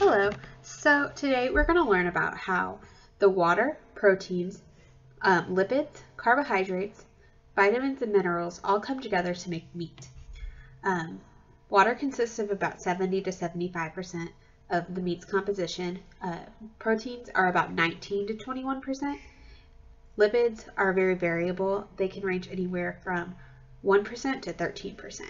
Hello. So today we're going to learn about how the water, proteins, um, lipids, carbohydrates, vitamins, and minerals all come together to make meat. Um, water consists of about 70 to 75% of the meat's composition. Uh, proteins are about 19 to 21%. Lipids are very variable. They can range anywhere from 1% to 13%.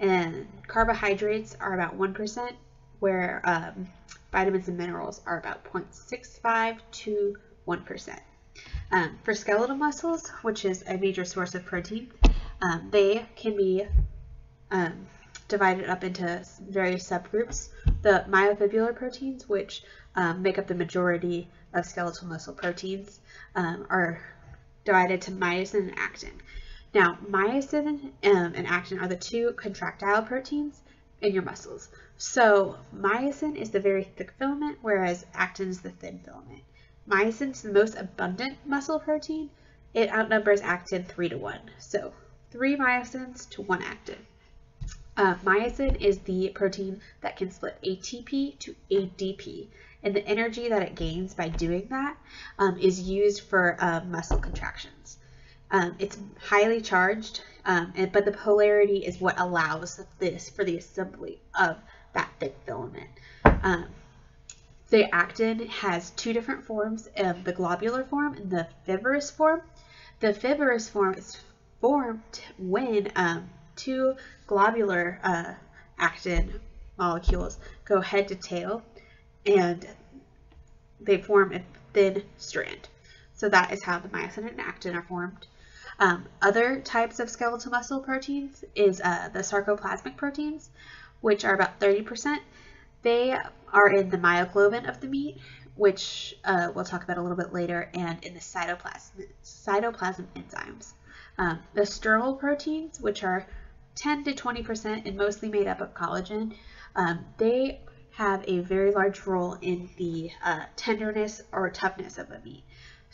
And carbohydrates are about 1%, where um, vitamins and minerals are about 0.65 to 1%. Um, for skeletal muscles, which is a major source of protein, um, they can be um, divided up into various subgroups. The myofibrillar proteins, which um, make up the majority of skeletal muscle proteins, um, are divided to myosin and actin. Now, myosin um, and actin are the two contractile proteins in your muscles. So myosin is the very thick filament, whereas actin is the thin filament. Myosin is the most abundant muscle protein. It outnumbers actin 3 to 1. So 3 myosins to 1 actin. Uh, myosin is the protein that can split ATP to ADP, and the energy that it gains by doing that um, is used for uh, muscle contractions. Um, it's highly charged, um, and, but the polarity is what allows this for the assembly of that thick filament. Um, the actin has two different forms, the globular form and the fibrous form. The fibrous form is formed when um, two globular uh, actin molecules go head to tail and they form a thin strand. So that is how the myosin and actin are formed. Um, other types of skeletal muscle proteins is uh, the sarcoplasmic proteins, which are about 30%. They are in the myoglobin of the meat, which uh, we'll talk about a little bit later, and in the cytoplasm, cytoplasm enzymes. Um, the stromal proteins, which are 10 to 20% and mostly made up of collagen, um, they have a very large role in the uh, tenderness or toughness of a meat.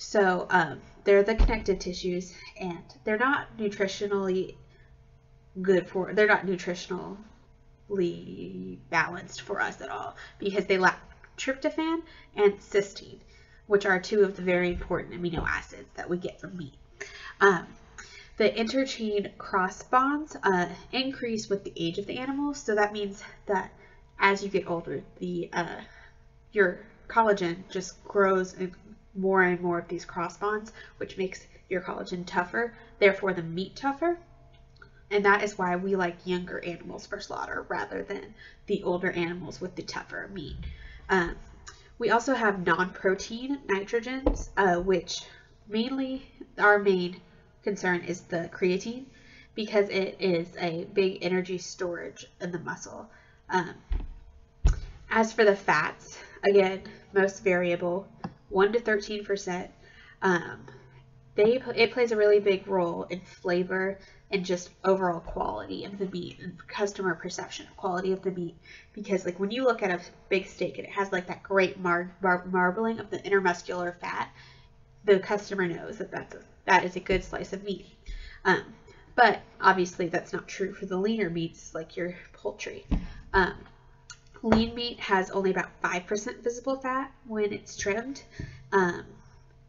So um, they're the connective tissues, and they're not nutritionally good for. They're not nutritionally balanced for us at all because they lack tryptophan and cysteine, which are two of the very important amino acids that we get from meat. Um, the interchain cross bonds uh, increase with the age of the animal, so that means that as you get older, the uh, your collagen just grows and more and more of these cross bonds, which makes your collagen tougher, therefore the meat tougher. And that is why we like younger animals for slaughter rather than the older animals with the tougher meat. Um, we also have non-protein nitrogens, uh, which mainly our main concern is the creatine because it is a big energy storage in the muscle. Um, as for the fats, again, most variable, 1 to 13 percent. Um, they it plays a really big role in flavor and just overall quality of the meat and customer perception of quality of the meat. Because like when you look at a big steak and it has like that great mar- mar- marbling of the intermuscular fat the customer knows that that's a, that is a good slice of meat. Um, but obviously that's not true for the leaner meats like your poultry. Um, Lean meat has only about 5% visible fat when it's trimmed. Um,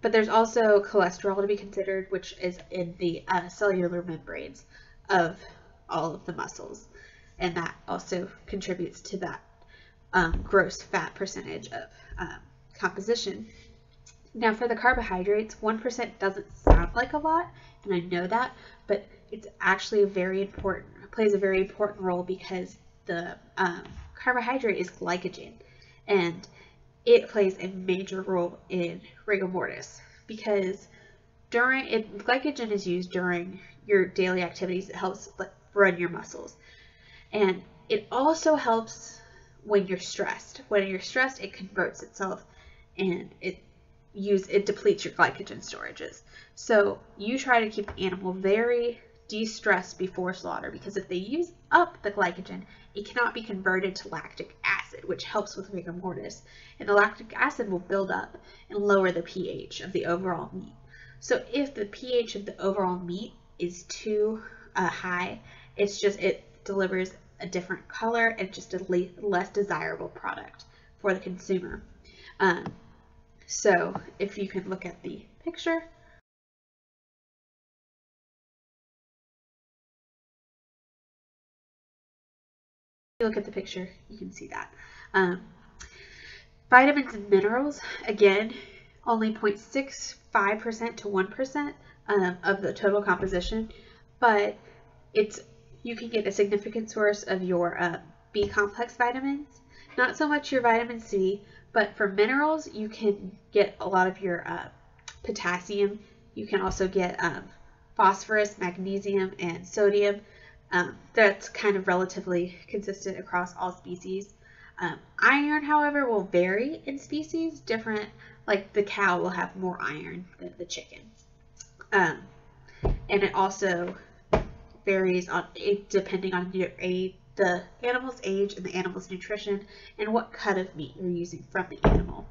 but there's also cholesterol to be considered, which is in the uh, cellular membranes of all of the muscles. And that also contributes to that um, gross fat percentage of um, composition. Now for the carbohydrates, 1% doesn't sound like a lot, and I know that, but it's actually a very important, plays a very important role because the um, carbohydrate is glycogen, and it plays a major role in rigor mortis because during it, glycogen is used during your daily activities. It helps run your muscles, and it also helps when you're stressed. When you're stressed, it converts itself, and it use it depletes your glycogen storages. So you try to keep the animal very de-stressed before slaughter because if they use up the glycogen, it cannot be converted to lactic acid, which helps with rigor mortis. And the lactic acid will build up and lower the pH of the overall meat. So if the pH of the overall meat is too uh, high, it's just, it delivers a different color and just a less desirable product for the consumer. Um, so if you can look at the picture, you look at the picture, you can see that. Um, vitamins and minerals, again, only 0.65% to 1% um, of the total composition, but it's you can get a significant source of your uh, B complex vitamins. Not so much your vitamin C, but for minerals, you can get a lot of your uh, potassium. You can also get um, phosphorus, magnesium, and sodium. Um, that's kind of relatively consistent across all species. Um, iron, however, will vary in species. Different, like the cow will have more iron than the chicken. Um, and it also varies on depending on your age, the animal's age and the animal's nutrition and what cut of meat you're using from the animal.